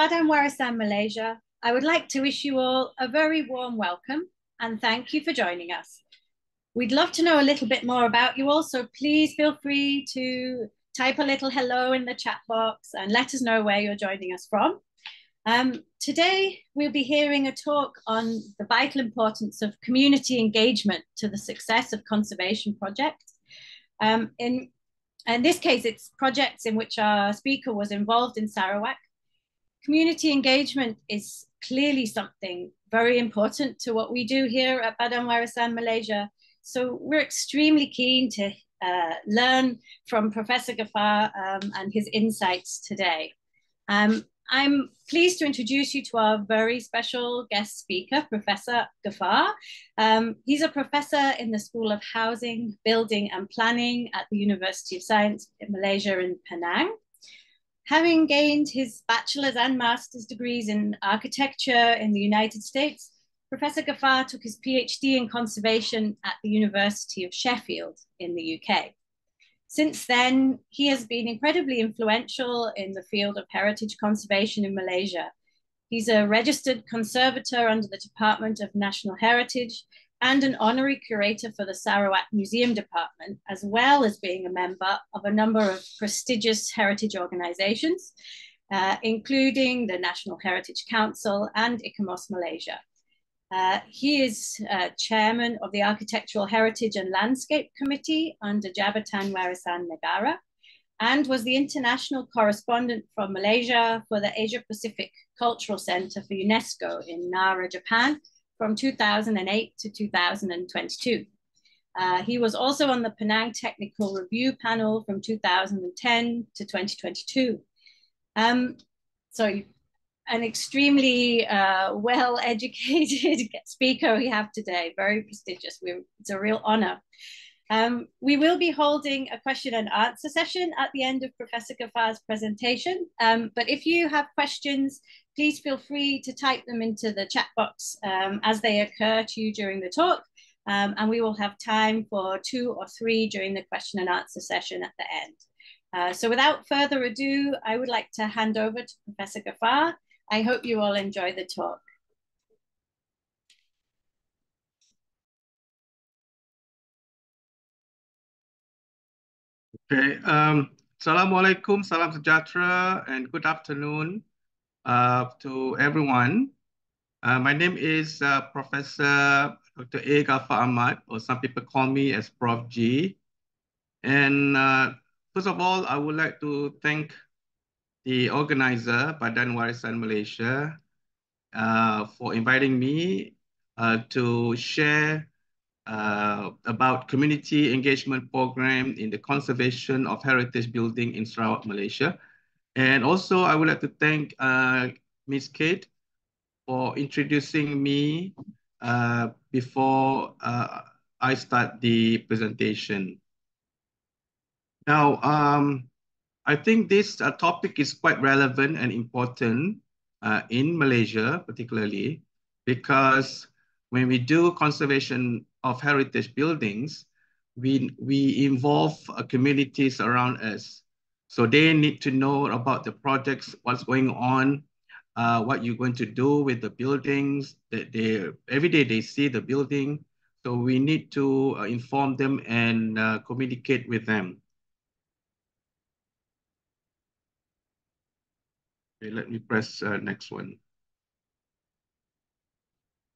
Badan Warisan Malaysia, I would like to wish you all a very warm welcome and thank you for joining us. We'd love to know a little bit more about you all, so please feel free to type a little hello in the chat box and let us know where you're joining us from. Um, today, we'll be hearing a talk on the vital importance of community engagement to the success of conservation projects. Um, in, in this case, it's projects in which our speaker was involved in Sarawak. Community engagement is clearly something very important to what we do here at Badan Warisan Malaysia. So we're extremely keen to uh, learn from Professor Ghaffar um, and his insights today. Um, I'm pleased to introduce you to our very special guest speaker, Professor Ghaffar. Um, he's a professor in the School of Housing, Building and Planning at the University of Science in Malaysia in Penang. Having gained his bachelor's and master's degrees in architecture in the United States, Professor Ghaffar took his PhD in conservation at the University of Sheffield in the UK. Since then, he has been incredibly influential in the field of heritage conservation in Malaysia. He's a registered conservator under the Department of National Heritage and an honorary curator for the Sarawak Museum Department, as well as being a member of a number of prestigious heritage organizations, uh, including the National Heritage Council and ICOMOS Malaysia. Uh, he is uh, chairman of the Architectural Heritage and Landscape Committee under Jabatan Warisan Negara and was the international correspondent from Malaysia for the Asia Pacific Cultural Center for UNESCO in Nara, Japan from 2008 to 2022. Uh, he was also on the Penang Technical Review Panel from 2010 to 2022. Um, so an extremely uh, well-educated speaker we have today, very prestigious. We're, it's a real honor. Um, we will be holding a question and answer session at the end of Professor Ghaffar's presentation. Um, but if you have questions, please feel free to type them into the chat box um, as they occur to you during the talk. Um, and we will have time for two or three during the question and answer session at the end. Uh, so without further ado, I would like to hand over to Professor Ghaffar. I hope you all enjoy the talk. Okay, um, Assalamualaikum, salam sejahtera, and good afternoon to everyone. Uh, my name is uh, Professor Dr. A. Ghaffar Ahmad, or some people call me as Prof. G. And uh, first of all, I would like to thank the organizer, Badan Warisan Malaysia, uh, for inviting me uh, to share uh, about community engagement program in the conservation of heritage building in Sarawak, Malaysia. And also I would like to thank uh, Ms. Kate for introducing me uh, before uh, I start the presentation. Now, um, I think this uh, topic is quite relevant and important uh, in Malaysia, particularly because when we do conservation of heritage buildings, we, we involve uh, communities around us. So they need to know about the projects, what's going on, uh, what you're going to do with the buildings. That they every day they see the building, so we need to uh, inform them and uh, communicate with them. Okay, let me press uh, next one.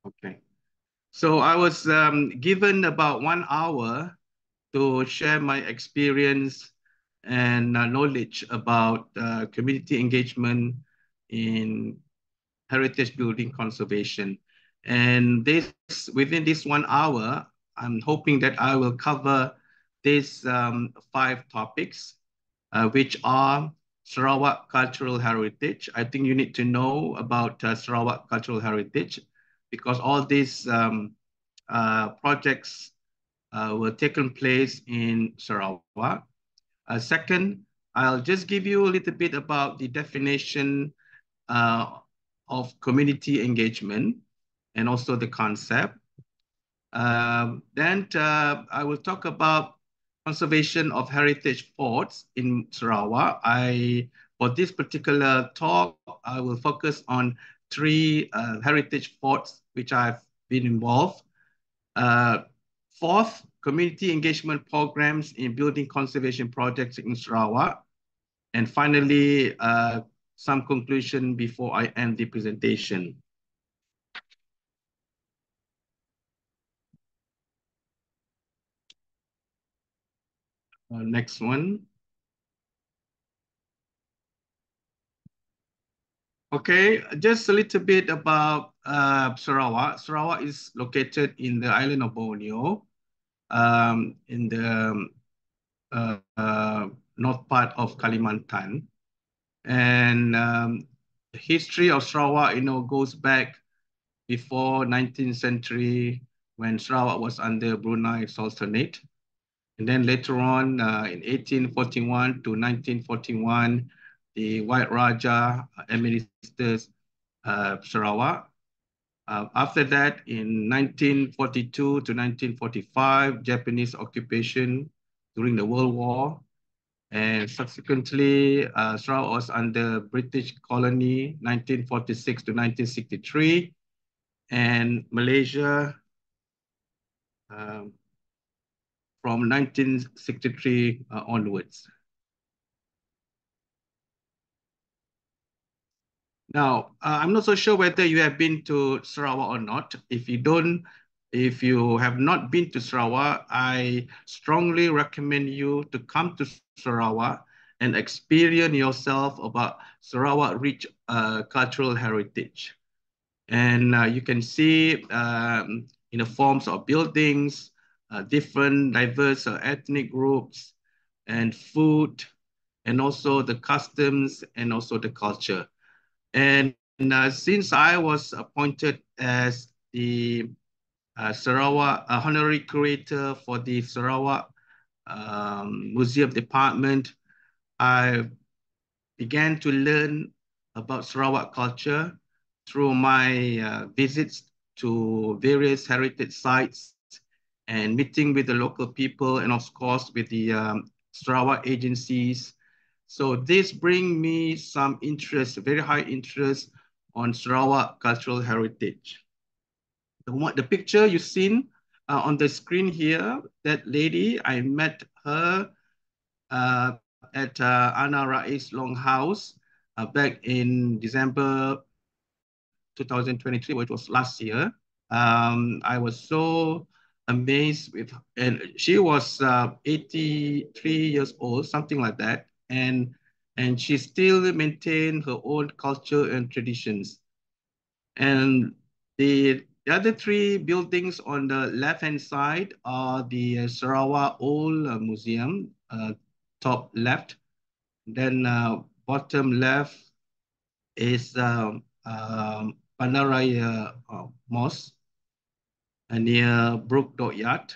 Okay. So I was um, given about one hour to share my experience and uh, knowledge about uh, community engagement in heritage building conservation. And this within this one hour, I'm hoping that I will cover these um, five topics, uh, which are Sarawak cultural heritage. I think you need to know about uh, Sarawak cultural heritage because all these um, uh, projects uh, were taken place in Sarawak. Uh, second, I'll just give you a little bit about the definition uh, of community engagement and also the concept. Um, then uh, I will talk about conservation of heritage forts in Sarawak. I for this particular talk, I will focus on three uh, heritage forts which I've been involved. Uh, fourth, community engagement programs in building conservation projects in Sarawak. And finally, uh, some conclusion before I end the presentation. Uh, next one. Okay, just a little bit about uh, Sarawak. Sarawak is located in the island of Borneo, um, in the um, uh, uh, north part of Kalimantan. And um, the history of Sarawak, you know, goes back before 19th century when Sarawak was under Brunei Sultanate. And then later on uh, in 1841 to 1941, the White Raja administers uh, Sarawak. Uh, after that, in 1942 to 1945, Japanese occupation during the World War. And subsequently, uh, Sarawak was under British colony 1946 to 1963. And Malaysia um, from 1963 uh, onwards. Now, uh, I'm not so sure whether you have been to Sarawak or not. If you don't, if you have not been to Sarawak, I strongly recommend you to come to Sarawak and experience yourself about Sarawak rich uh, cultural heritage. And uh, you can see um, in the forms of buildings, uh, different diverse uh, ethnic groups and food, and also the customs and also the culture. And uh, since I was appointed as the uh, Sarawak uh, honorary curator for the Sarawak um, Museum Department, I began to learn about Sarawak culture through my uh, visits to various heritage sites and meeting with the local people and of course with the um, Sarawak agencies. So this bring me some interest, very high interest on Sarawak cultural heritage. The, one, the picture you've seen uh, on the screen here, that lady, I met her uh, at uh, Annah Rais Longhouse uh, back in December 2023, which was last year. Um, I was so amazed with, and she was uh, 83 years old, something like that. And, and she still maintained her own culture and traditions. And the, the other three buildings on the left-hand side are the Sarawak Old uh, Museum, uh, top left. Then uh, bottom left is um, um, uh, Mosque near Brooke Dockyard.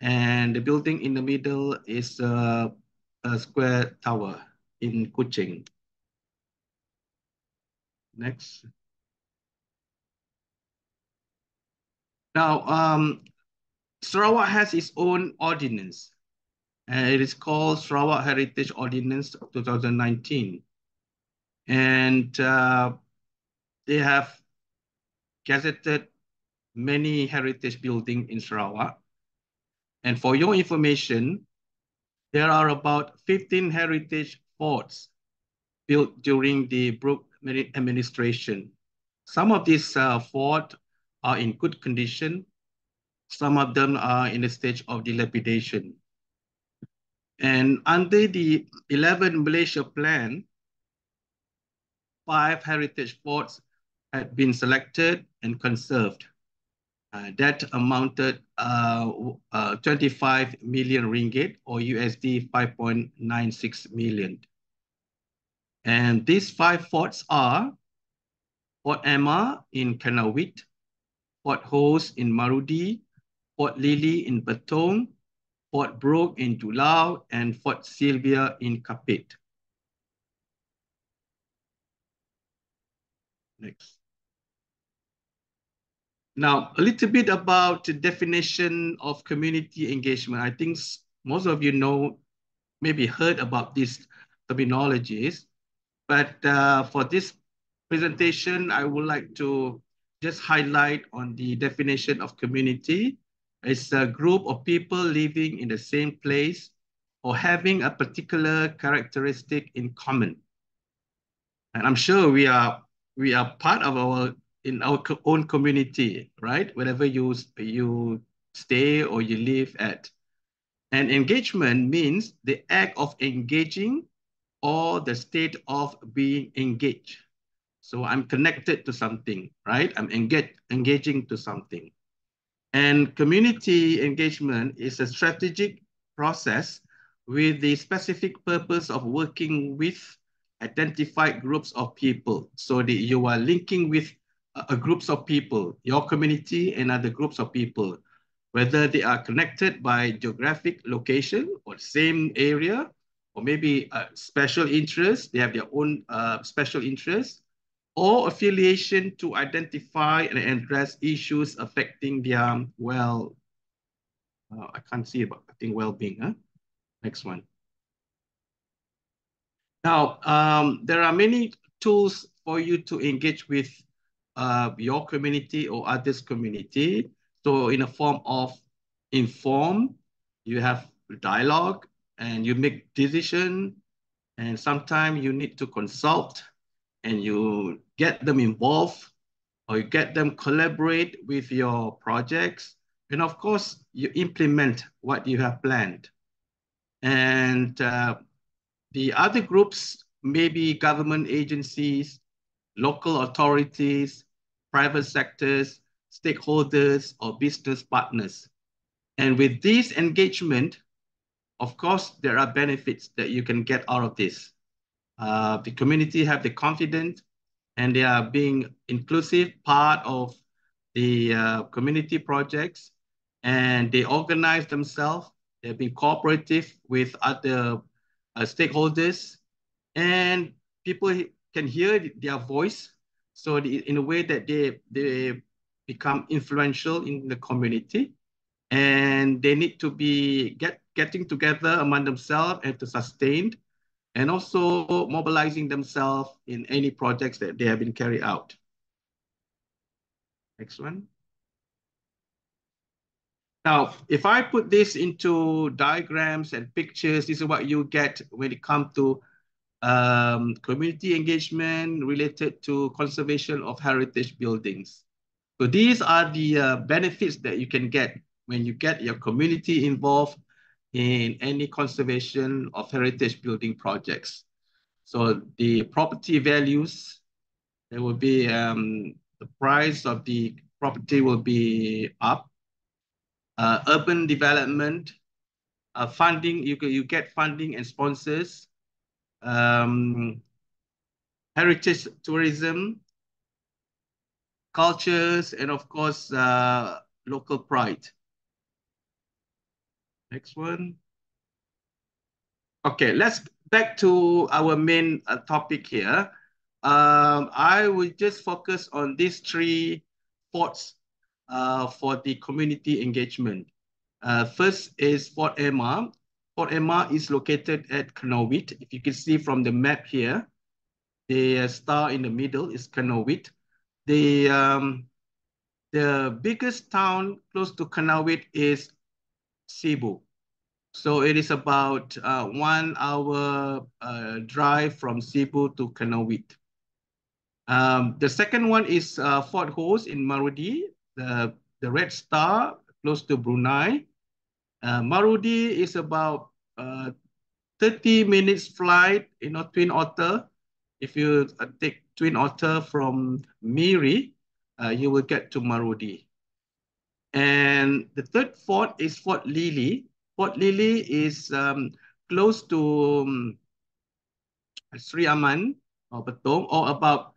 And the building in the middle is a square tower in Kuching. Next. Now, um, Sarawak has its own ordinance. And it is called Sarawak Heritage Ordinance 2019. And uh, they have gazetted many heritage buildings in Sarawak. And for your information, there are about 15 heritage forts built during the Brooke administration. Some of these uh, forts are in good condition. Some of them are in a stage of dilapidation. And under the 11 Malaysia plan, five heritage forts had been selected and conserved. Uh, that amounted uh, uh, 25 million ringgit or USD 5.96 million. And these five forts are Fort Emma in Kanowit, Fort Hose in Marudi, Fort Lili in Betong, Fort Brooke in Julau, and Fort Sylvia in Kapit. Next. Now, a little bit about the definition of community engagement. I think most of you know, maybe heard about these terminologies. But uh, for this presentation, I would like to just highlight on the definition of community. It's a group of people living in the same place or having a particular characteristic in common. And I'm sure we are we are part of our in our own community, right? Wherever you you stay or you live at. And engagement means the act of engaging or the state of being engaged. So I'm connected to something, right? I'm engage, engaging to something. And community engagement is a strategic process with the specific purpose of working with identified groups of people. So that you are linking with a, a groups of people, your community and other groups of people, whether they are connected by geographic location or same area, or maybe a special interest, they have their own uh, special interest, or affiliation to identify and address issues affecting their well, uh, I can't see about, I think well-being, huh? Next one. Now, um, there are many tools for you to engage with uh, your community or others' community. So in a form of inform, you have dialogue and you make decision and sometimes you need to consult and you get them involved or you get them collaborate with your projects. And of course, you implement what you have planned. And uh, the other groups, maybe government agencies, local authorities, private sectors, stakeholders, or business partners. And with this engagement, of course, there are benefits that you can get out of this. Uh, the community have the confidence and they are being inclusive part of the uh, community projects and they organize themselves. They're being cooperative with other uh, stakeholders and people can hear their voice. So the, in a way that they, they become influential in the community and they need to be get, getting together among themselves and to sustain and also mobilizing themselves in any projects that they have been carried out. Next one. Now, if I put this into diagrams and pictures, this is what you get when it comes to um, community engagement related to conservation of heritage buildings. So these are the uh, benefits that you can get when you get your community involved in any conservation of heritage building projects. So the property values, there will be, um, the price of the property will be up. Uh, urban development, uh, funding, you, you get funding and sponsors. Um, heritage tourism, cultures, and of course, uh, local pride. Next one. Okay, let's back to our main uh, topic here. Um, I will just focus on these three forts uh, for the community engagement. Uh, first is Fort Emma. Emma is located at Kanowit. If you can see from the map here, the star in the middle is Kanowit. The, um, the biggest town close to Kanowit is Sibu. So it is about uh, one hour uh, drive from Sibu to Kanowit. Um, the second one is uh, Fort Hose in Marudi, the, the Red Star, close to Brunei. Uh, Marudi is about uh, 30 minutes flight, you know, Twin Otter. If you uh, take Twin Otter from Miri, uh, you will get to Marudi. And the third fort is Fort Lili. Fort Lili is um, close to um, Sri Aman or Betong, or about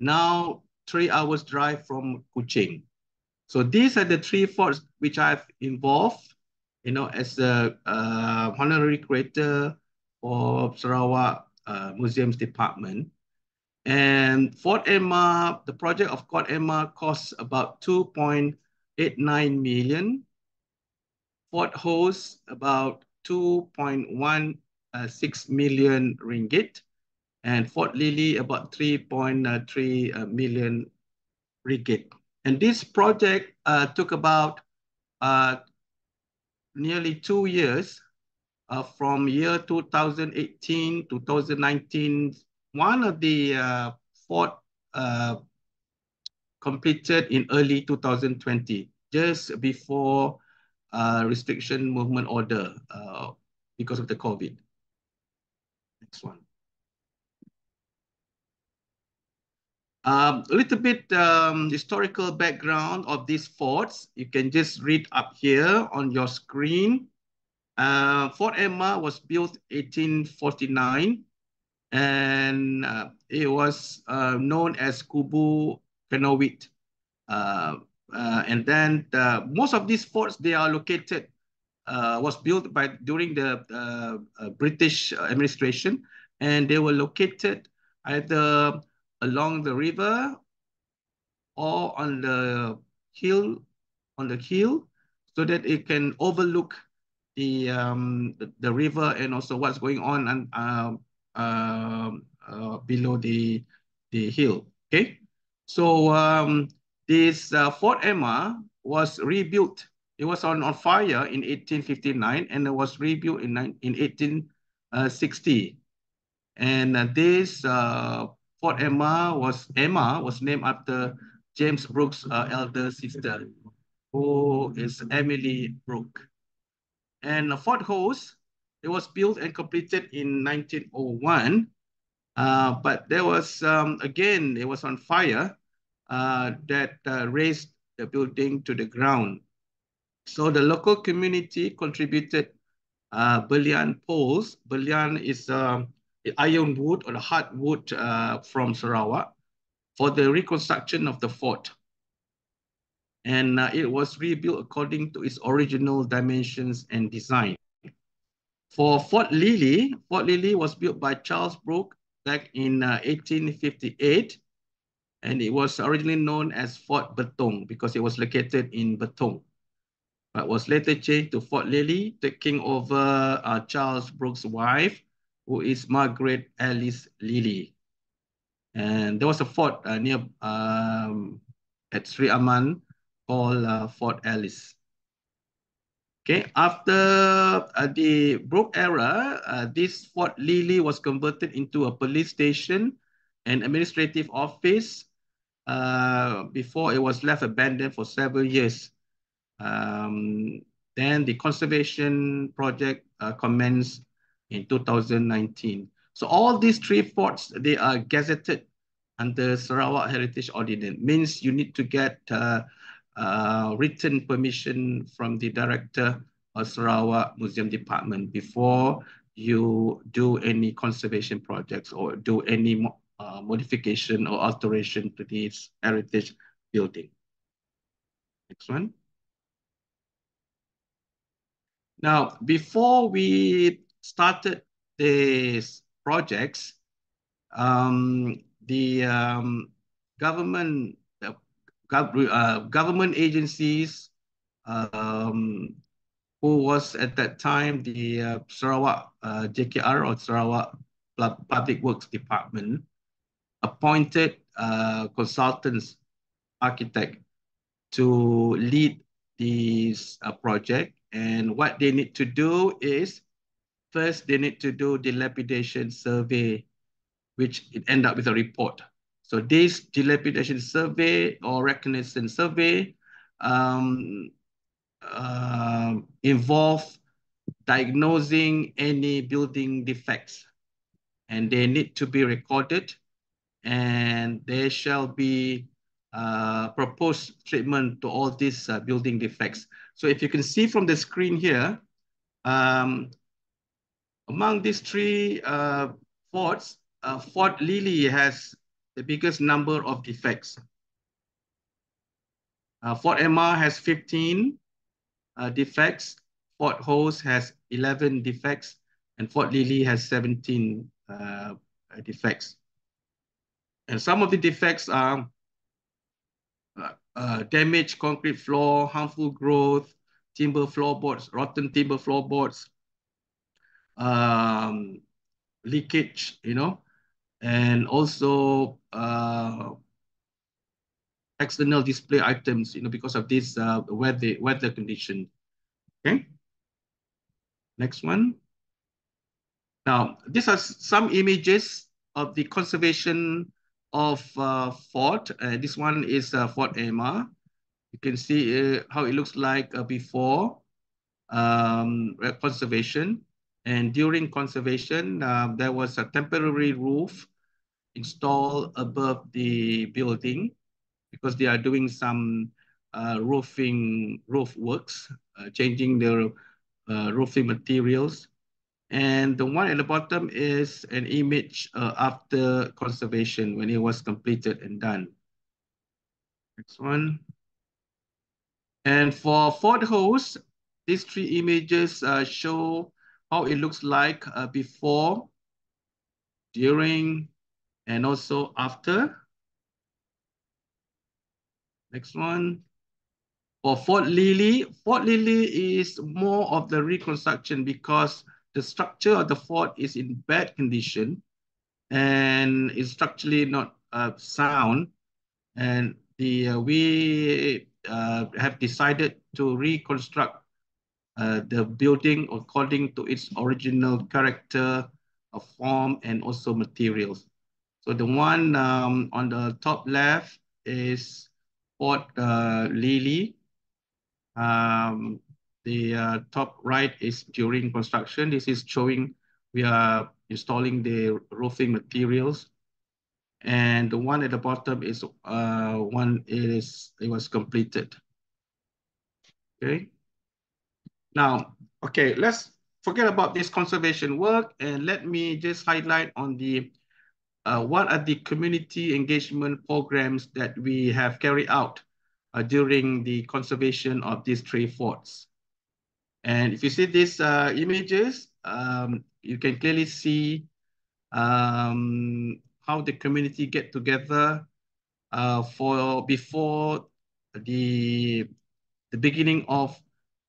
now three hours drive from Kuching. So these are the three forts which I've involved, you know, as a uh, honorary curator for Sarawak uh, Museums Department. And Fort Emma, the project of Fort Emma costs about 2.89 million. Fort Hose, about 2.16 million ringgit. and Fort Lili about 3.3 uh, ringgit. And this project uh, took about uh, nearly two years uh, from year 2018 to 2019. One of the uh, uh, completed in early 2020, just before uh, restriction movement order uh, because of the COVID. Next one. Um, a little bit um, historical background of these forts. You can just read up here on your screen. Uh, Fort Emma was built 1849 and uh, it was uh, known as Kubu Kanowit. Uh, uh, and then the, most of these forts, they are located, uh, was built by during the British administration and they were located either along the river or on the hill, on the hill, so that it can overlook the um, the, river and also what's going on and uh, uh, uh, below the the hill. Okay, so um, this uh, Fort Emma was rebuilt. It was on, on fire in 1859 and it was rebuilt in, in 1860. And uh, this uh, Fort Emma was Emma was named after James Brooke's uh, elder sister, who is Emily Brooke. And Fort Hose, it was built and completed in 1901, uh, but there was, um, again, it was on fire uh, that uh, razed the building to the ground. So the local community contributed uh, belian poles. Belian is um, iron wood or the hardwood uh, from Sarawak for the reconstruction of the fort. And uh, it was rebuilt according to its original dimensions and design. For Fort Lili, Fort Lili was built by Charles Brooke back in uh, 1858. And it was originally known as Fort Betong because it was located in Betong but was later changed to Fort Lili, taking over uh, Charles Brooke's wife, who is Margaret Alice Lili. And there was a fort uh, near um, at Sri Aman called uh, Fort Alice. Okay, after uh, the Brooke era, uh, this Fort Lili was converted into a police station and administrative office uh, before it was left abandoned for several years. Um, then the conservation project uh, commenced in 2019. So all these three forts, they are gazetted under Sarawak Heritage Ordinance. Means you need to get uh, uh, written permission from the director of Sarawak Museum Department before you do any conservation projects or do any uh, modification or alteration to this heritage building. Next one. Now, before we started these projects, um, the um, government uh, uh, government agencies um, who was at that time the uh, Sarawak uh, JKR or Sarawak Public Works Department appointed uh, consultants architect to lead this project. And what they need to do is, first they need to do dilapidation survey, which it end up with a report. So this dilapidation survey or reconnaissance survey um, uh, involve diagnosing any building defects and they need to be recorded and there shall be uh, proposed treatment to all these uh, building defects. So if you can see from the screen here, um, among these three uh, forts, uh, Fort Lili has the biggest number of defects. Uh, Fort Emma has 15 uh, defects, Fort Hose has 11 defects, and Fort Lili has 17 uh, defects. And some of the defects are uh, damaged concrete floor, harmful growth, timber floorboards, rotten timber floorboards, um, leakage, you know, and also uh, external display items, you know, because of this uh, weather, weather condition. Okay. Next one. Now, these are some images of the conservation of uh, Fort. Uh, this one is uh, Fort Emma. You can see uh, how it looks like uh, before um, conservation. And during conservation, uh, there was a temporary roof installed above the building because they are doing some uh, roofing roof works, uh, changing their uh, roofing materials. And the one at the bottom is an image uh, after conservation when it was completed and done. Next one. And for Fort Hose, these three images uh, show how it looks like uh, before, during, and also after. Next one. For Fort Lili, Fort Lili is more of the reconstruction because the structure of the fort is in bad condition and is structurally not uh, sound. And the uh, we uh, have decided to reconstruct uh, the building according to its original character, form, and also materials. So the one um, on the top left is Port uh, Lili. Um, the uh, top right is during construction. This is showing we are installing the roofing materials. And the one at the bottom is uh, one is it was completed. Okay. Now, okay, let's forget about this conservation work and let me just highlight on the uh, what are the community engagement programs that we have carried out uh, during the conservation of these three forts. And if you see these uh, images, um, you can clearly see um, how the community get together uh, for before the the beginning of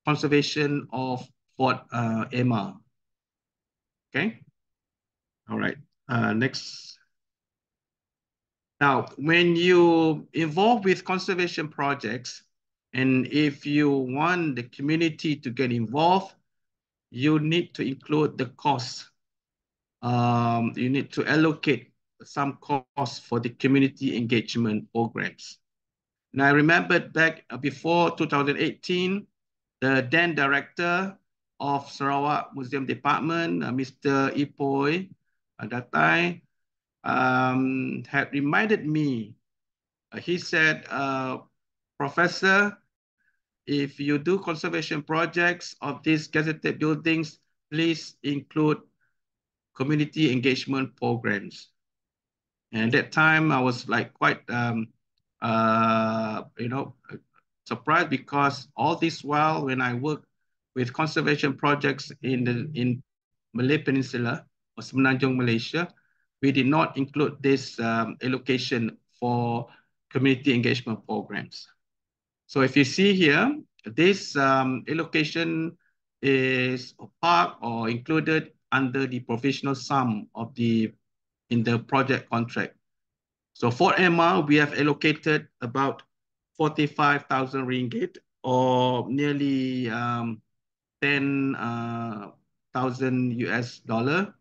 conservation of Fort uh, Emma. Okay. All right. Uh, next. Now, when you involve with conservation projects, and if you want the community to get involved, you need to include the cost. Um, you need to allocate some cost for the community engagement programs. Now, I remembered back before 2018, the then director of Sarawak Museum Department, uh, Mr. Ipoi uh, Datan, um, had reminded me, uh, he said, uh, Professor, if you do conservation projects of these gazetted buildings, please include community engagement programs. And at that time I was like quite, um, uh, you know, surprised because all this while when I work with conservation projects in the in Malay Peninsula or Semenanjung, Malaysia, we did not include this um, allocation for community engagement programs. So if you see here, this um, allocation is part or included under the provisional sum of the in the project contract. So for Emma, we have allocated about 45,000 ringgit or nearly um, 10,000 uh, US dollar.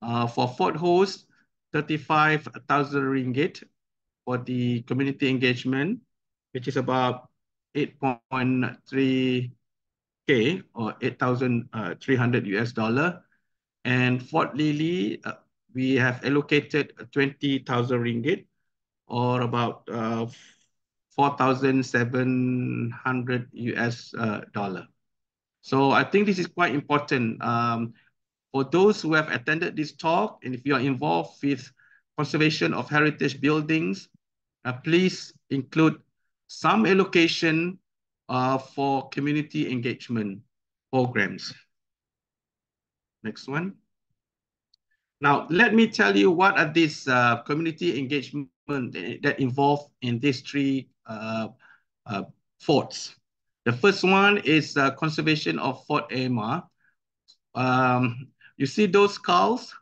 Uh, for Fort Hose, 35,000 ringgit for the community engagement, which is about 8.3K or 8,300 US dollar. And Fort Lili, uh, we have allocated 20,000 ringgit or about uh, 4,700 US uh, dollar. So I think this is quite important. Um, for those who have attended this talk, and if you are involved with conservation of heritage buildings, uh, please include some allocation uh, for community engagement programs. Next one. Now, let me tell you what are these uh, community engagement that involved in these three uh, uh, forts. The first one is uh, conservation of Fort Emma. Um, you see those skulls?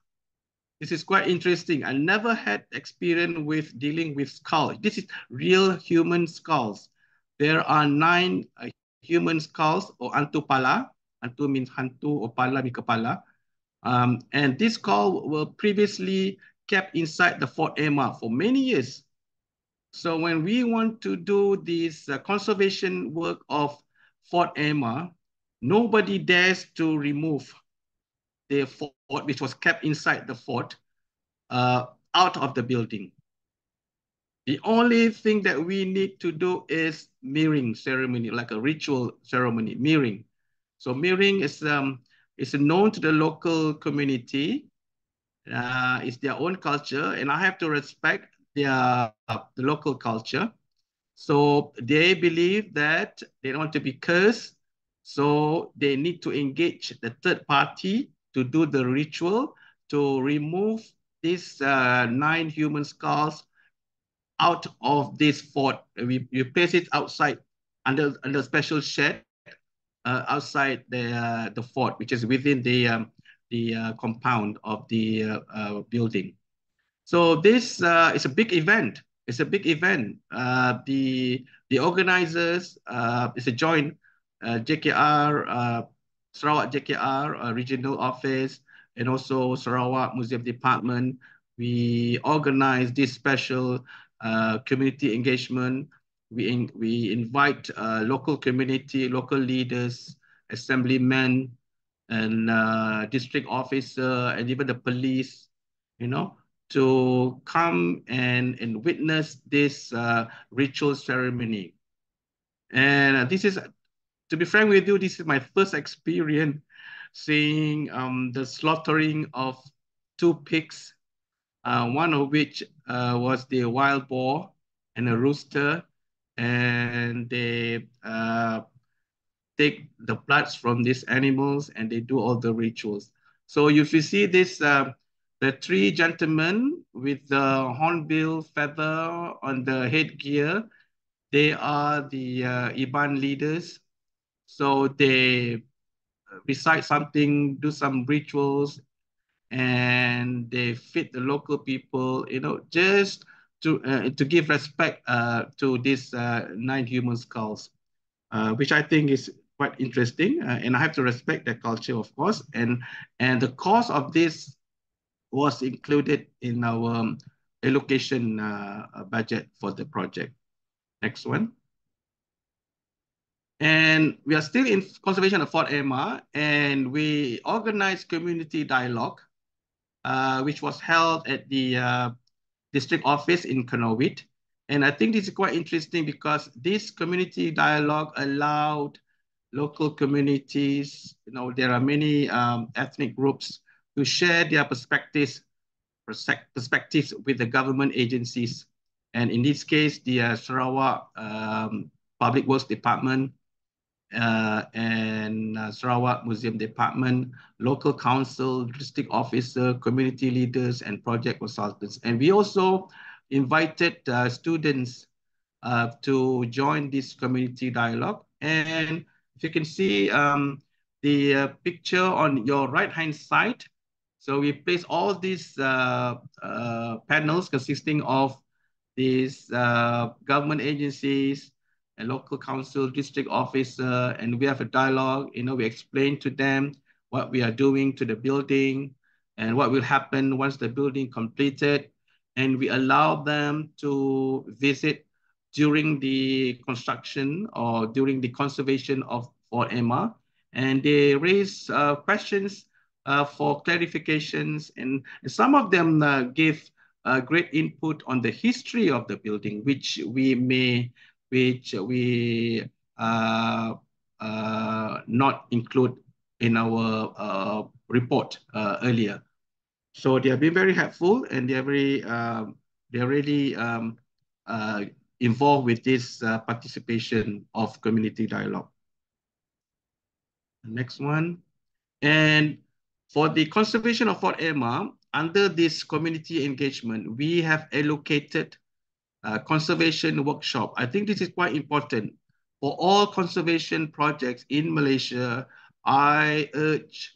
this is quite interesting. I never had experience with dealing with skulls. This is real human skulls. There are nine uh, human skulls or antupala. Antu means hantu or pala means kepala. Um, and this skull were previously kept inside the Fort Emma for many years. So when we want to do this uh, conservation work of Fort Emma, nobody dares to remove the fort, which was kept inside the fort, uh, out of the building. The only thing that we need to do is miring ceremony, like a ritual ceremony, miring. So miring is um is known to the local community. Uh, it's their own culture, and I have to respect their uh, the local culture. So they believe that they don't want to be cursed, so they need to engage the third party to do the ritual to remove these uh, nine human skulls out of this fort. We, we place it outside under, under special shed uh, outside the, uh, the fort, which is within the, um, the uh, compound of the uh, uh, building. So this is a big event. It's a big event. the, the organizers, it's a joint JKR, Sarawak JKR regional office, and also Sarawak Museum Department. We organize this special uh, community engagement. We, in, we invite uh, local community, local leaders, assemblymen, and uh, district officer, and even the police, you know, to come and, and witness this uh, ritual ceremony. And this is, to be frank with you, this is my first experience seeing um, the slaughtering of two pigs, uh, one of which uh, was the wild boar and a rooster, and they uh, take the bloods from these animals and they do all the rituals. So if you see this, uh, the three gentlemen with the hornbill feather on the headgear, they are the uh, Iban leaders. So they recite something, do some rituals, and they feed the local people, you know, just to uh, to give respect uh, to these uh, nine human skulls, uh, which I think is quite interesting. Uh, and I have to respect their culture, of course. And and the cost of this was included in our um, allocation uh, budget for the project. Next one. And we are still in conservation of Fort Emma, and we organized community dialogue, uh, which was held at the uh, district office in Kanowit. And I think this is quite interesting because this community dialogue allowed local communities, you know, there are many um, ethnic groups to share their perspectives, perspectives with the government agencies. And in this case, the uh, Sarawak um, Public Works Department uh, and uh, Sarawak Museum Department, local council, district officer, community leaders, and project consultants. And we also invited uh, students uh, to join this community dialogue. And if you can see um, the uh, picture on your right-hand side, so we place all these uh, panels consisting of these government agencies, a local council, district officer, and we have a dialogue. You know, we explain to them what we are doing to the building and what will happen once the building completed. And we allow them to visit during the construction or during the conservation of Fort Emma. And they raised uh, questions uh, for clarifications. And some of them uh, give uh, great input on the history of the building, which we may which we uh, uh, not include in our uh, report earlier. So they have been very helpful and they're very, um, they're really um, uh, involved with this uh, participation of community dialogue. Next one. And for the conservation of Fort Emma, under this community engagement, we have allocated uh, conservation workshop. I think this is quite important. For all conservation projects in Malaysia, I urge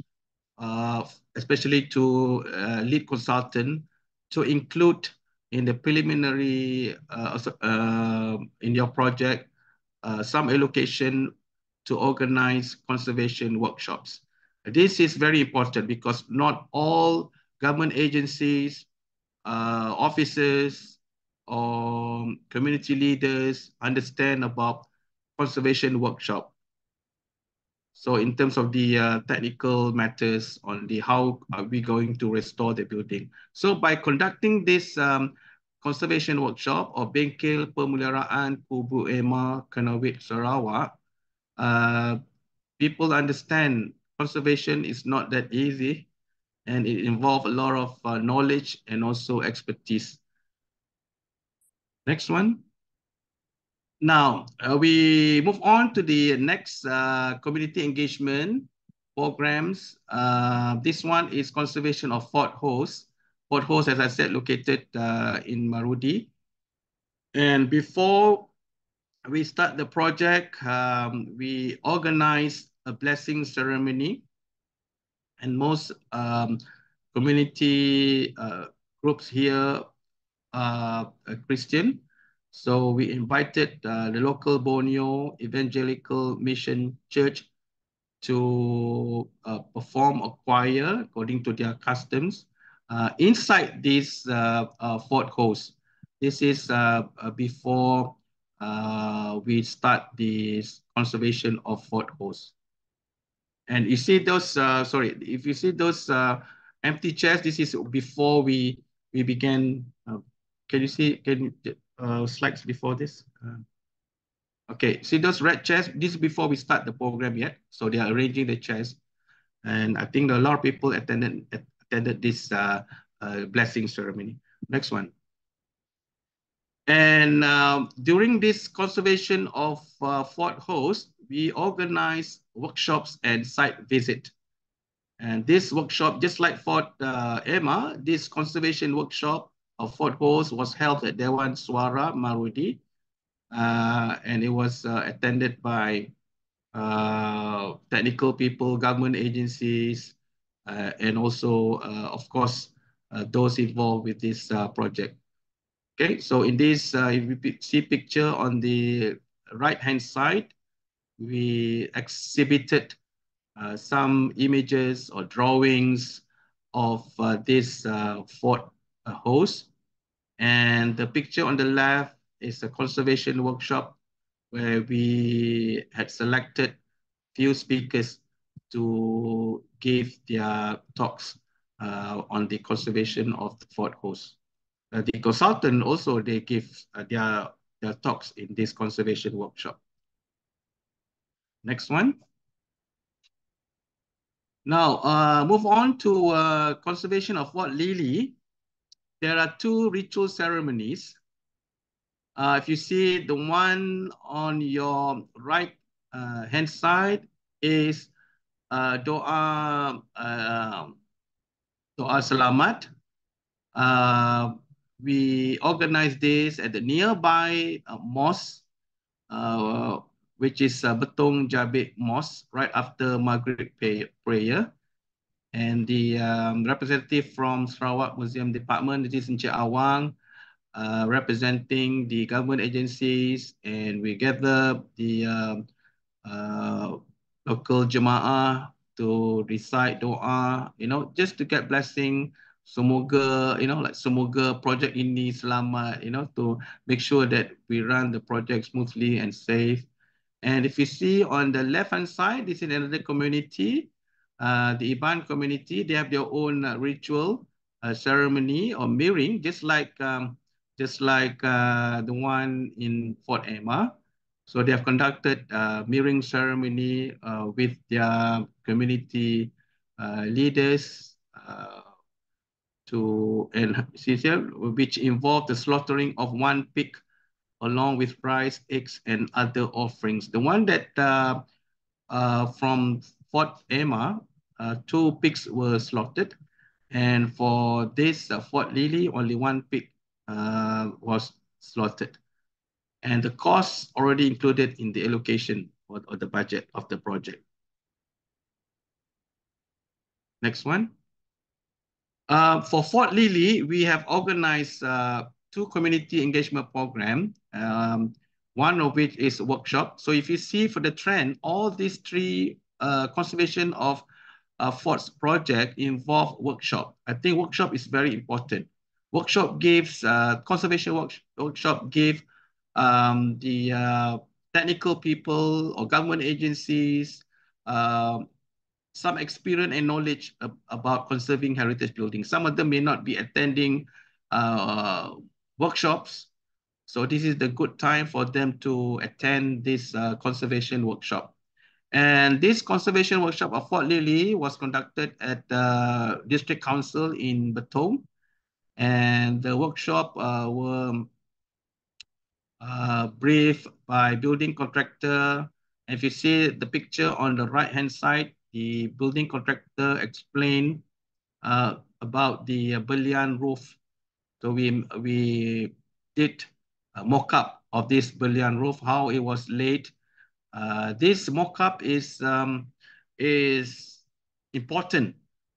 uh, especially to uh, lead consultant, to include in the preliminary uh, uh, in your project uh, some allocation to organize conservation workshops. This is very important because not all government agencies, uh, officers, or community leaders understand about conservation workshop. So in terms of the uh, technical matters on the how are we going to restore the building. So by conducting this um, conservation workshop or Bengkel Pemuliharaan Kubu Emma Kanowit Sarawak, uh, people understand conservation is not that easy and it involves a lot of uh, knowledge and also expertise. Next one. Now, uh, we move on to the next uh, community engagement programs. Uh, this one is conservation of Fort Hose. Hose, as I said, located uh, in Marudi. And before we start the project, um, we organize a blessing ceremony and most um, community uh, groups here are Christian. So we invited uh, the local Borneo Evangelical Mission Church to uh, perform a choir according to their customs uh, inside this uh, uh, Fort Hose. This is uh, before we start this conservation of Fort Hose. And you see those, uh, sorry, if you see those uh, empty chairs, this is before we we began. Uh, can you see, can uh, slides before this? Uh, okay, see those red chairs? This is before we start the program yet. So they are arranging the chairs. And I think a lot of people attended attended this uh, uh, blessing ceremony. Next one. And uh, during this conservation of uh, Fort Hose, we organized workshops and site visit. And this workshop, just like Fort uh, Emma, this conservation workshop of Fort Hose was held at Dewan Suara Marudi. Uh, and it was attended by technical people, government agencies, and also, uh, of course, those involved with this project. Okay, so in this, if you see picture on the right-hand side, we exhibited uh, some images or drawings of uh, this uh, fort uh, Hose. And the picture on the left is a conservation workshop where we had selected few speakers to give their talks uh, on the conservation of the fort Hose. Uh, the consultant also, they give their, their talks in this conservation workshop. Next one. Now, uh, move on to uh, conservation of Fort Lili. There are two ritual ceremonies. Uh, if you see the one on your right uh, hand side is uh, doa uh, doa selamat. Uh, we organize this at the nearby uh, mosque uh, which is uh, Betong Jabit Mosque, right after Maghrib prayer. And the um, representative from Sarawak Museum Department, it is Encik Awang, uh, representing the government agencies, and we gather the um, uh, local jemaah to recite doa, you know, just to get blessing. Semoga, you know, like semoga project ini selamat, you know, to make sure that we run the project smoothly and safe. And if you see on the left-hand side, this is another community, uh, the Iban community. They have their own uh, ritual uh, ceremony or miring, just like um, just like uh, the one in Fort Emma. So they have conducted a miring ceremony uh, with their community uh, leaders to and which involved the slaughtering of one pig along with rice, eggs, and other offerings. The one that uh, uh, from Fort Emma, uh, two pigs were slaughtered. And for this uh, Fort Lili, only one pig uh, was slaughtered. And the costs already included in the allocation or, or the budget of the project. Next one. Uh, for Fort Lili, we have organized uh, two community engagement program, um, one of which is workshop. So if you see for the trend, all these three uh, conservation of uh, Fort's project involve workshop. I think workshop is very important. Workshop gives, uh, conservation work, workshop give um, the uh, technical people or government agencies uh, some experience and knowledge about conserving heritage buildings. Some of them may not be attending uh, workshops. So this is the good time for them to attend this uh, conservation workshop. And this conservation workshop of Fort Lili was conducted at the District Council in Betong. And the workshop uh, were uh, briefed by building contractor. If you see the picture on the right-hand side, the building contractor explained uh, about the uh, roof. So we, we did a mock-up of this Belian roof, how it was laid. Uh, this mock-up is, um, is important,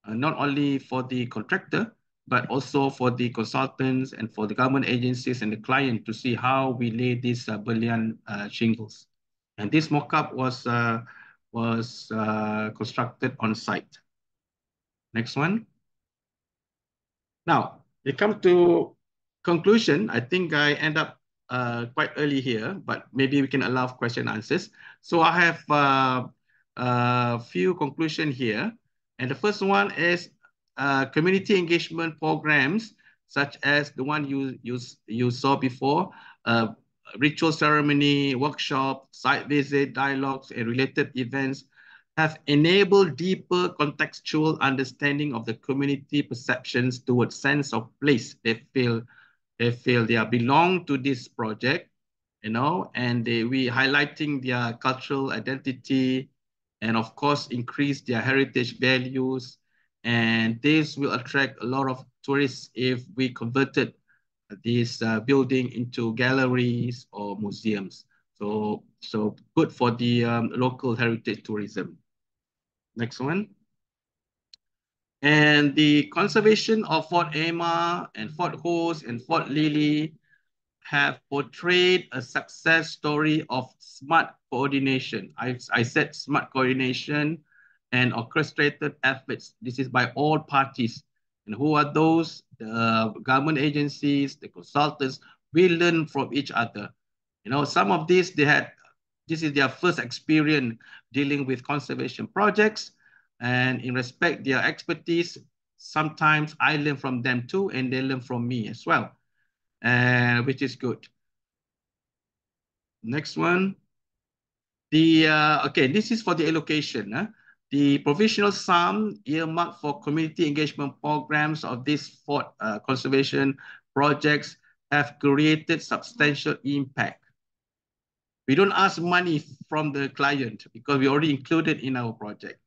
uh, not only for the contractor, but also for the consultants and for the government agencies and the client to see how we lay these uh, uh, shingles. And this mock-up was uh, was uh, constructed on site. Next one. Now, we come to conclusion. I think I end up uh, quite early here, but maybe we can allow question answers. So I have uh, a few conclusion here. And the first one is uh, community engagement programs, such as the one you, you, you saw before, uh, ritual ceremony, workshop, site visit, dialogues, and related events have enabled deeper contextual understanding of the community perceptions towards sense of place. They feel they feel they belong to this project, you know, and they, we highlighting their cultural identity and of course increase their heritage values. And this will attract a lot of tourists if we converted this uh, building into galleries or museums. So, so good for the um, local heritage tourism. Next one. And the conservation of Fort Emma and Fort Hose and Fort Lili have portrayed a success story of smart coordination. I, I said smart coordination and orchestrated efforts. This is by all parties. And who are those? the government agencies, the consultants, we learn from each other. You know, some of these, they had, this is their first experience dealing with conservation projects. And in respect their expertise, sometimes I learn from them too, and they learn from me as well, uh, which is good. Next one. The, uh, okay, this is for the allocation. Huh? The provisional sum earmarked for community engagement programs of these four uh, conservation projects have created substantial impact. We don't ask money from the client because we already included in our project.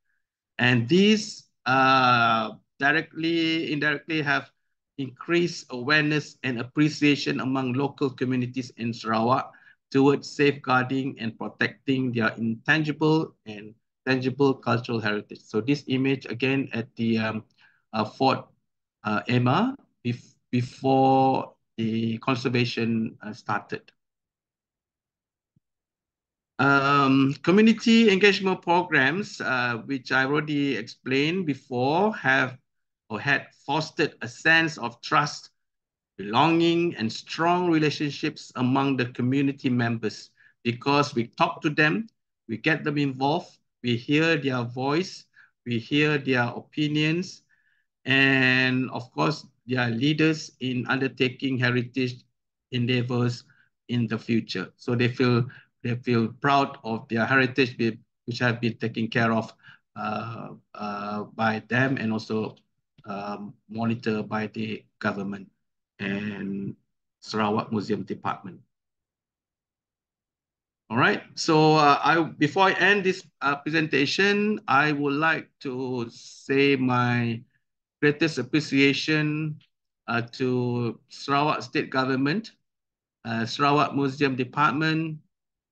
And these uh, directly, indirectly have increased awareness and appreciation among local communities in Sarawak towards safeguarding and protecting their intangible and tangible cultural heritage. So this image again at the um, uh, Fort uh, Emma bef before the conservation uh, started. Um, community engagement programs, uh, which I already explained before, have or had fostered a sense of trust, belonging, and strong relationships among the community members because we talk to them, we get them involved, we hear their voice, we hear their opinions, and of course, they are leaders in undertaking heritage endeavors in the future. So they feel they feel proud of their heritage, which have been taken care of uh, uh, by them and also um, monitored by the government and Sarawak Museum Department. All right, so uh, I before I end this uh, presentation, I would like to say my greatest appreciation uh, to Sarawak State Government, uh, Sarawak Museum Department,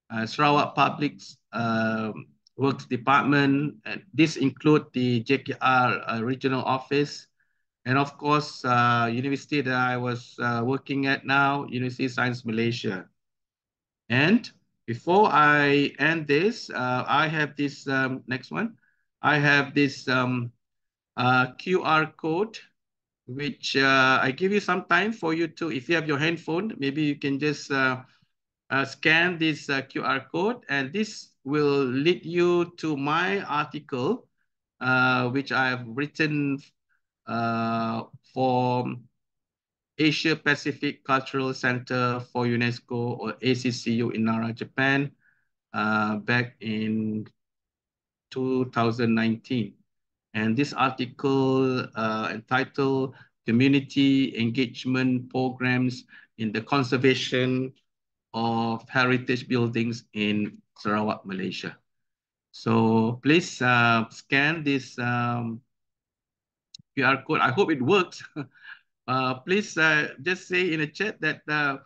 uh, Sarawak Public um, Works Department. And this include the JKR uh, Regional Office, And of course, university that I was working at now, University Science Malaysia. And before I end this, uh, I have this um, next one. I have this um, uh, QR code, which uh, I give you some time for you to, if you have your handphone, maybe you can just uh, uh, scan this QR code and this will lead you to my article, which I have written for Asia Pacific Cultural Center for UNESCO or ACCU in Nara, Japan, uh, back in 2019. And this article uh, entitled Community Engagement Programs in the Conservation of Heritage Buildings in Sarawak, Malaysia. So please uh, scan this um, QR code. I hope it works. uh, please uh, just say in the chat that uh,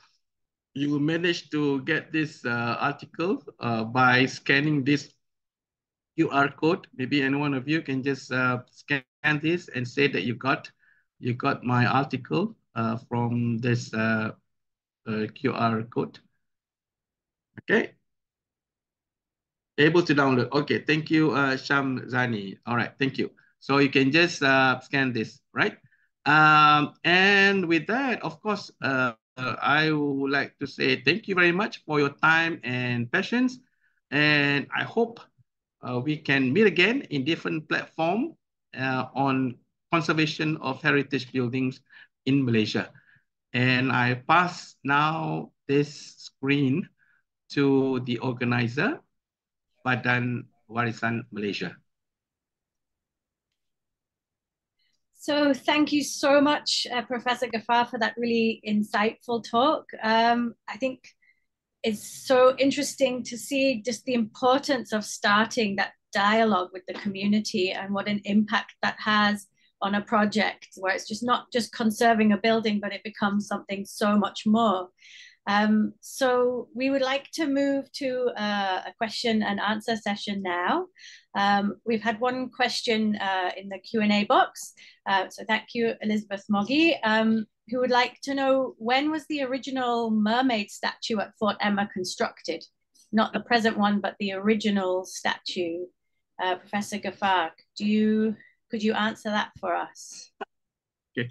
you managed to get this uh, article uh, by scanning this QR code. Maybe any one of you can just scan this and say that you got you got my article from this QR code. Okay. Able to download. Okay, thank you, Shamzani. All right, thank you. So you can just scan this, right? Um, and with that, of course, uh, I would like to say thank you very much for your time and patience. And I hope uh, we can meet again in different platform uh, on conservation of heritage buildings in Malaysia. And I pass now this screen to the organizer, Badan Warisan Malaysia. So thank you so much, uh, Professor Ghaffar, for that really insightful talk. Um, I think it's so interesting to see just the importance of starting that dialogue with the community and what an impact that has on a project where it's just not just conserving a building, but it becomes something so much more. Um, so we would like to move to uh, a question and answer session now. Um, we've had one question uh, in the Q&A box. Uh, so thank you, Elizabeth Moggy, um, who would like to know when was the original mermaid statue at Fort Emma constructed? Not the present one, but the original statue. Uh, Professor Ghaffar, do you, could you answer that for us? Okay.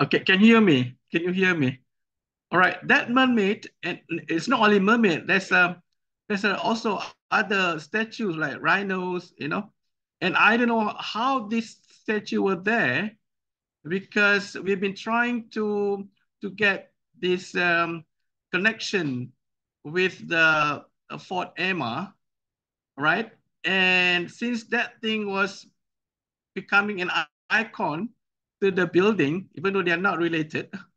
Okay, can you hear me? Can you hear me? All right, that mermaid, and it's not only mermaid, there's a, there's a also other statues like rhinos, you know, and I don't know how this statue were there because we've been trying to to get this um, connection with the uh, Fort Emma, right? And since that thing was becoming an icon to the building, even though they are not related,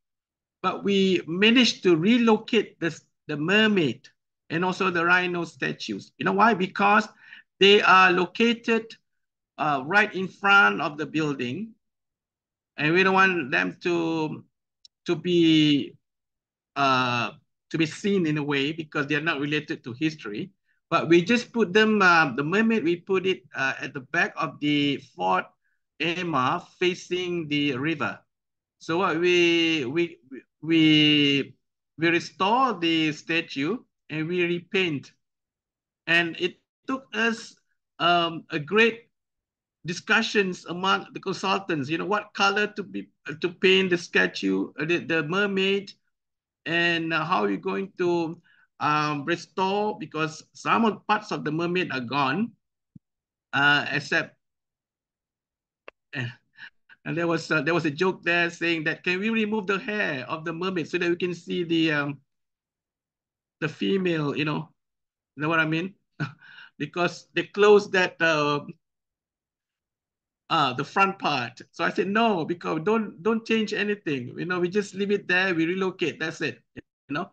but we managed to relocate the, the mermaid and also the rhino statues. You know why? Because they are located uh, right in front of the building and we don't want them to, to be uh, to be seen in a way because they're not related to history. But we just put them, uh, the mermaid, we put it uh, at the back of the Fort Emma facing the river. So what we, we, we, we restore the statue and we repaint. And it took us um, a great discussions among the consultants, you know, what color to be to paint the statue, uh, the, the mermaid, and how are you going to um, restore, because some of parts of the mermaid are gone, uh, except, and there was uh, there was a joke there saying that can we remove the hair of the mermaid so that we can see the um, the female, you know, you know what I mean? because they closed that uh, uh, the front part. So I said no, because don't don't change anything. You know, we just leave it there. We relocate. That's it. You know,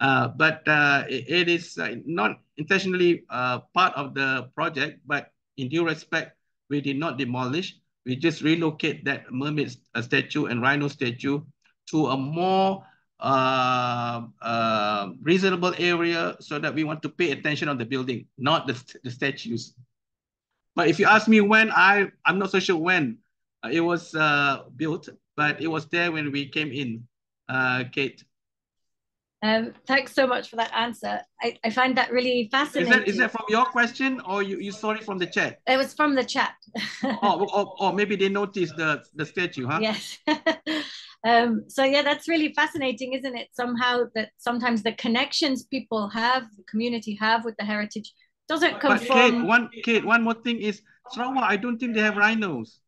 uh, but uh, it, it is uh, not intentionally uh, part of the project. But in due respect, we did not demolish we just relocate that mermaid statue and rhino statue to a more uh, uh, reasonable area so that we want to pay attention on the building, not the, the statues. But if you ask me when, I, I'm not so sure when. uh, it was uh, built, but it was there when we came in, uh, Kate. Um, thanks so much for that answer. I, I find that really fascinating. Is that, is that from your question or you, you saw it from the chat? It was from the chat. oh, or, or maybe they noticed the, the statue, huh? Yes. um, so yeah, that's really fascinating, isn't it? Somehow that sometimes the connections people have, the community have with the heritage doesn't come but from... Kate, one, Kate, one more thing is, Sarawak, I don't think they have rhinos.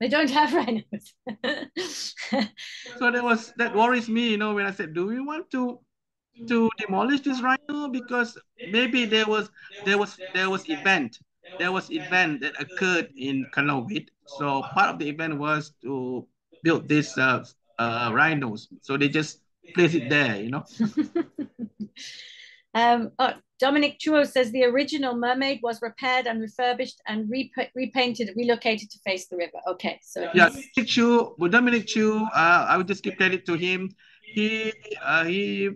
They don't have rhinos. so that was that worries me, you know, when I said, do we want to to demolish this rhino? Because maybe there was there was there was event. There was event that occurred in Kanowit. So part of the event was to build this uh, uh, rhinos. So they just place it there, you know. um, oh, Dominic Chuo says the original mermaid was repaired and refurbished and rep- repainted, relocated to face the river. Okay, so yeah, Dominic Chu, well, Dominic Chu, uh, I would just give credit to him. He uh, he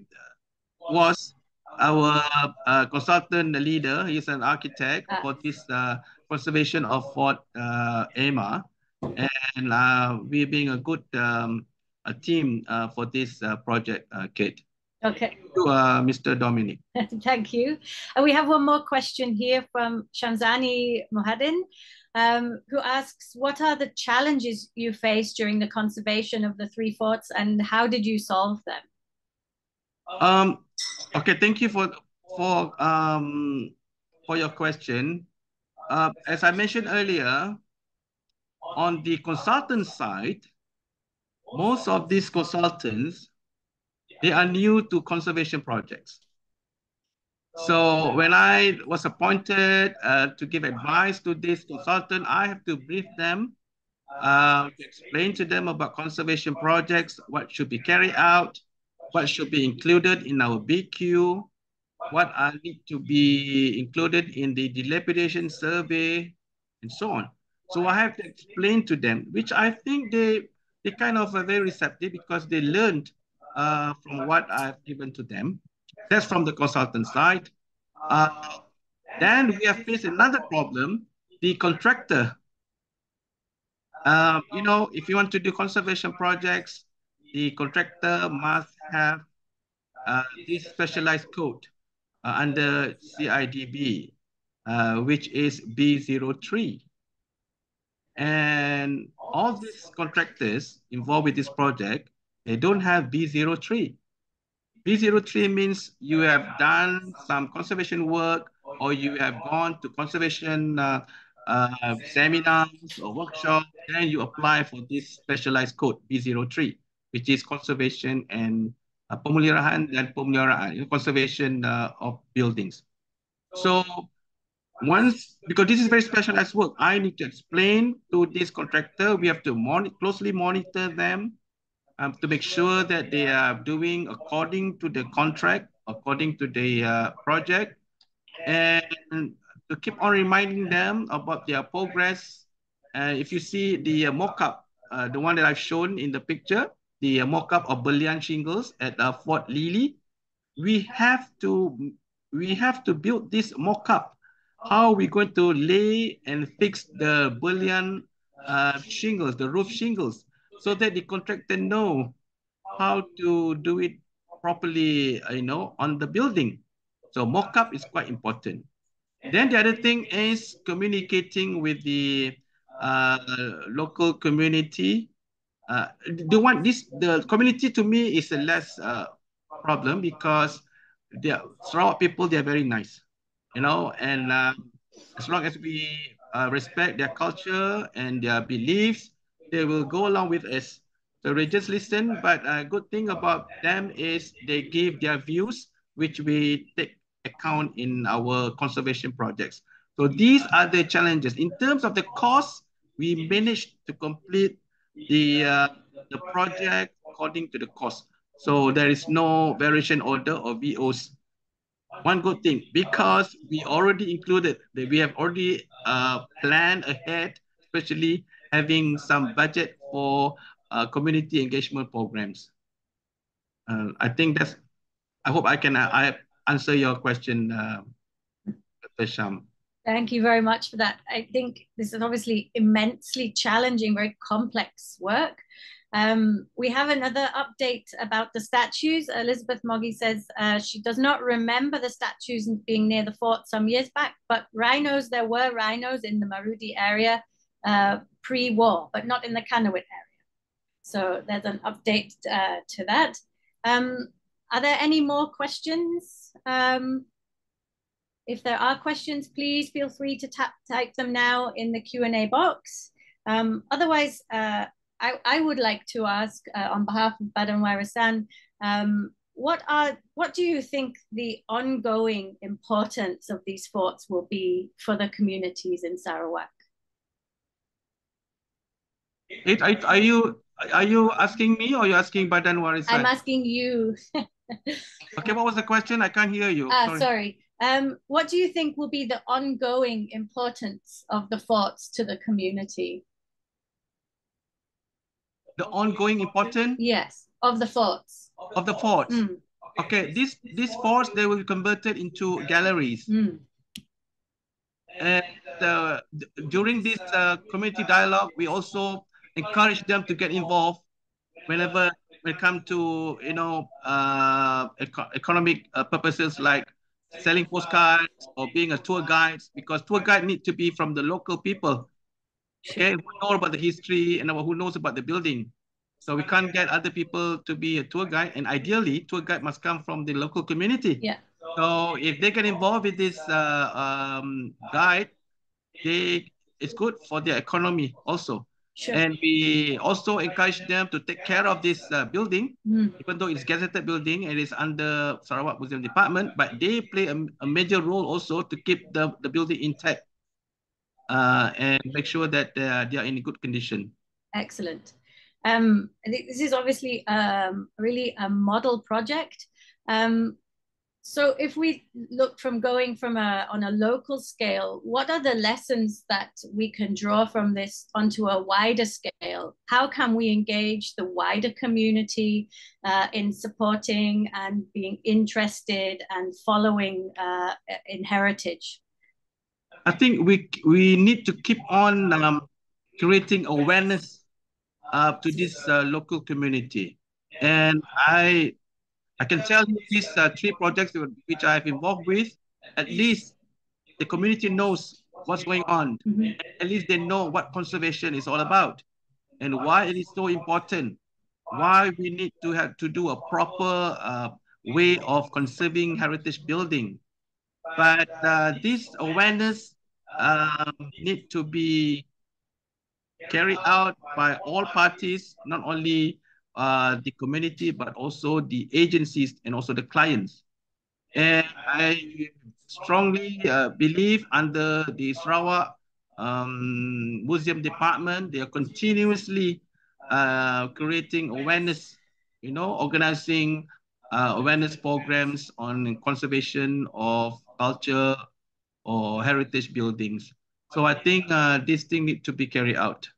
was our uh, consultant leader. He's an architect ah. for this uh, conservation of Fort uh, Emma, and uh, we being a good um, a team uh, for this uh, project, uh, Kate. Okay. To uh, Mr. Dominic. Thank you. And we have one more question here from Shamzani Mohadin, um, who asks, what are the challenges you faced during the conservation of the three forts and how did you solve them? Um, okay, thank you for for um for your question. Uh, as I mentioned earlier, on the consultant side, most of these consultants they are new to conservation projects. So when I was appointed uh, to give advice to this consultant, I have to brief them, uh, to explain to them about conservation projects, what should be carried out, what should be included in our BQ, what are need to be included in the dilapidation survey, and so on. So I have to explain to them, which I think they they kind of are very receptive because they learned uh, from what I've given to them. That's from the consultant side. Uh, then we have faced another problem, the contractor. Uh, you know, if you want to do conservation projects, the contractor must have uh, this specialized code uh, under CIDB, uh, which is B03. And all these contractors involved with this project they don't have B03. B03 means you have done some conservation work or you have gone to conservation uh, uh, seminars or workshops, then you apply for this specialized code, B03, which is conservation and uh, pemeliharaan dan pemeliharaan, conservation uh, of buildings. So once, because this is very specialized work, I need to explain to this contractor, we have to mon closely monitor them um, to make sure that they are doing according to the contract, according to the uh, project, and to keep on reminding them about their progress. Uh, if you see the uh, mock-up, uh, the one that I've shown in the picture, the uh, mock-up of Belian shingles at uh, Fort Lili, we have to we have to build this mock-up. How are we going to lay and fix the Belian uh, shingles, the roof shingles? So that the contractor know how to do it properly, you know, on the building. So mock-up is quite important. Then the other thing is communicating with the uh, local community. Uh, the one this the community to me is a less uh, problem because they are Sarawak people. They are very nice, you know, and uh, as long as we uh, respect their culture and their beliefs, they will go along with us. So we just listen, but a good thing about them is they give their views, which we take account in our conservation projects. So these are the challenges. In terms of the cost, we managed to complete the, uh, the project according to the cost. So there is no variation order or VOs. One good thing, because we already included, that we have already uh, planned ahead, especially having some budget for uh, community engagement programs. Uh, I think that's, I hope I can uh, I answer your question, uh. Thank you very much for that. I think this is obviously immensely challenging, very complex work. Um, we have another update about the statues. Elizabeth Moggy says uh, she does not remember the statues being near the fort some years back, but rhinos, there were rhinos in the Marudi area uh, pre-war, but not in the Kanowit area. So there's an update uh, to that. Um, are there any more questions? Um, if there are questions, please feel free to tap, type them now in the Q&A box. Um, otherwise, uh, I, I would like to ask uh, on behalf of Badan Warisan, um, what are what do you think the ongoing importance of these forts will be for the communities in Sarawak? It, are, are you are you asking me or are you asking Badan Warisan? I'm asking you. okay, what was the question? I can't hear you. Ah, sorry. sorry. Um, what do you think will be the ongoing importance of the forts to the community? The ongoing importance? Yes, of the forts. Of the forts. Mm. Okay, these these forts they will be converted into galleries. Mm. And uh, during this uh, community dialogue, we also encourage them to get involved whenever when it comes to you know uh, eco economic uh, purposes like selling postcards or being a tour guide because tour guide need to be from the local people. Okay? Who know about the history and who knows about the building. So we can't get other people to be a tour guide and ideally tour guide must come from the local community. Yeah. So if they get involved with this uh, um, guide they it's good for their economy also Sure. And we also encourage them to take care of this uh, building, mm. even though it's gazetted building and it's under Sarawak Museum Department, but they play a, a major role also to keep the, the building intact uh, and make sure that uh, they are in good condition. Excellent. Um, this is obviously um, really a model project. Um, so if we look from going from a on a local scale, what are the lessons that we can draw from this onto a wider scale? How can we engage the wider community uh, in supporting and being interested and following uh, in heritage? I think we we need to keep on um, creating awareness uh, to this uh, local community, and I I can tell you these uh, three projects which I have involved with, at least the community knows what's going on. Mm -hmm. At least they know what conservation is all about and why it is so important, why we need to have to do a proper uh, way of conserving heritage building. But uh, this awareness um, need to be carried out by all parties, not only uh, the community, but also the agencies and also the clients. And I strongly uh, believe under the Sarawak um, Museum Department, they are continuously uh, creating awareness, you know, organizing uh, awareness programs on conservation of culture or heritage buildings. So I think uh, this thing need to be carried out.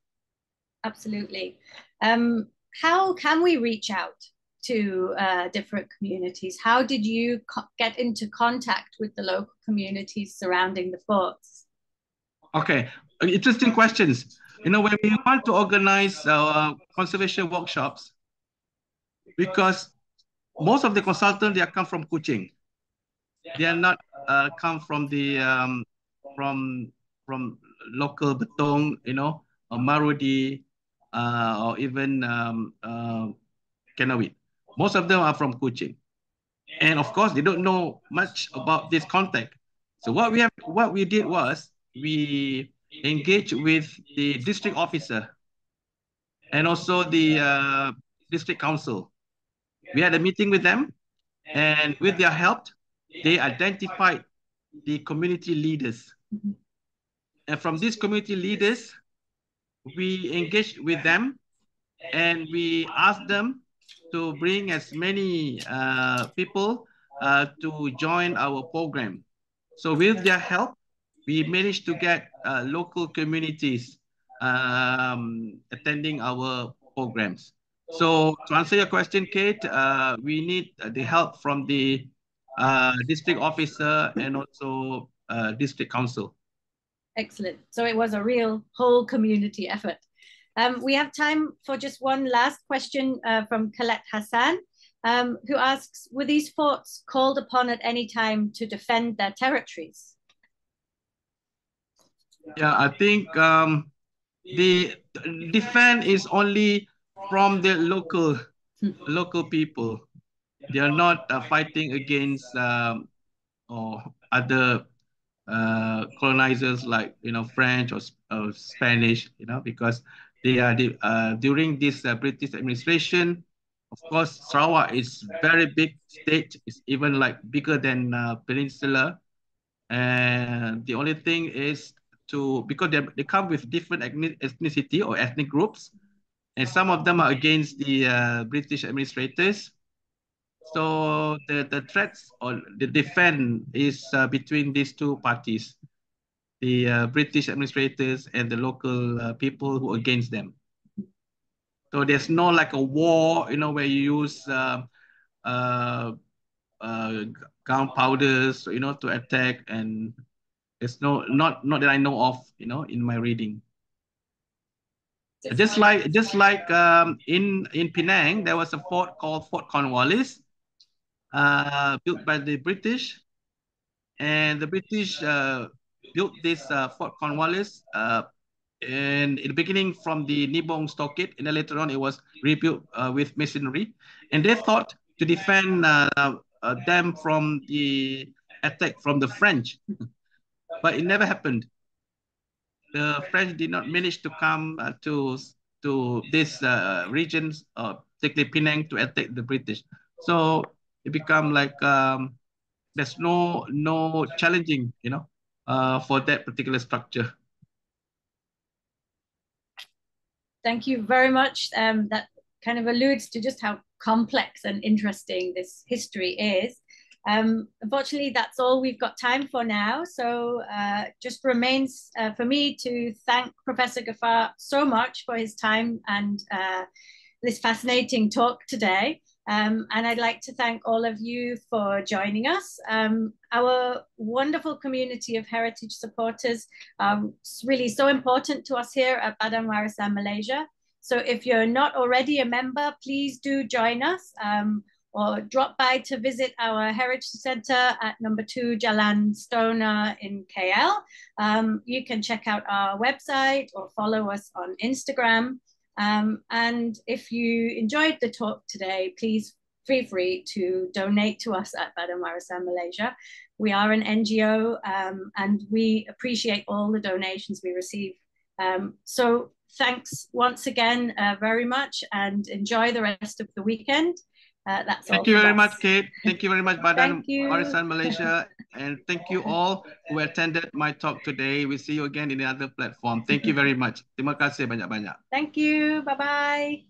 Absolutely. Um, how can we reach out to uh, different communities? How did you get into contact with the local communities surrounding the forts? Okay, interesting questions. You know, when we want to organize uh, conservation workshops, because most of the consultants they come from Kuching, they are not uh, come from the um, from from local Betong, you know, or Marudi, uh, or even um, uh, Kanowit. Most of them are from Kuching. And of course, they don't know much about this contact. So what we have, what we did was we engaged with the district officer and also the uh, district council. We had a meeting with them and with their help, they identified the community leaders. And from these community leaders, we engage with them and we ask them to bring as many uh, people uh, to join our program. So with their help, we managed to get uh, local communities um, attending our programs. So to answer your question, Kate, uh, we need the help from the uh, district officer and also uh, district council. Excellent. So it was a real whole community effort. Um, we have time for just one last question uh, from Colette Hassan, um, who asks, were these forts called upon at any time to defend their territories? Yeah, I think um, the defend is only from the local local people. They are not uh, fighting against um, or other uh, colonizers like you know French or, or Spanish, you know, because they are the, uh, during this uh, British administration. Of course, Sarawak is very big state. It's even like bigger than uh, Peninsula, and the only thing is to because they they come with different ethnicity or ethnic groups, and some of them are against the uh, British administrators. So the the threats or the defense is uh, between these two parties, the uh, British administrators and the local uh, people who are against them. So there's no like a war, you know, where you use uh, uh, uh, gunpowders, you know, to attack and there's no, not, not that I know of, you know, in my reading. Just, just like, just like um, in, in Penang, there was a fort called Fort Cornwallis, uh, built by the British. And the British uh, built this uh, Fort Cornwallis uh, and in the beginning from the Nibong stockade, and then later on it was rebuilt uh, with masonry. And they thought to defend them from the attack from the French, but it never happened. The French did not manage to come to to these uh, regions, uh, particularly Penang, to attack the British. So it become like um, there's no no challenging, you know, uh, for that particular structure. thank you very much. Um, that kind of alludes to just how complex and interesting this history is. Um, unfortunately, that's all we've got time for now. So uh, just remains uh, for me to thank Professor Ghaffar so much for his time and uh, this fascinating talk today. Um, and I'd like to thank all of you for joining us. Um, our wonderful community of heritage supporters are really so important to us here at Badan Warisan Malaysia. So if you're not already a member, please do join us um, or drop by to visit our Heritage Centre at number two Jalan Stonor in KL. Um, you can check out our website or follow us on Instagram. Um, and if you enjoyed the talk today, please feel free to donate to us at Badan Warisan Malaysia. We are an NGO um, and we appreciate all the donations we receive. Um, so thanks once again uh, very much and enjoy the rest of the weekend. Uh, that's Thank you very us. much, Kate. Thank you very much, Badan Warisan Malaysia. And thank you all who attended my talk today. We see you again in another platform. Thank you very much. Terima kasih banyak-banyak. Thank you. Bye-bye.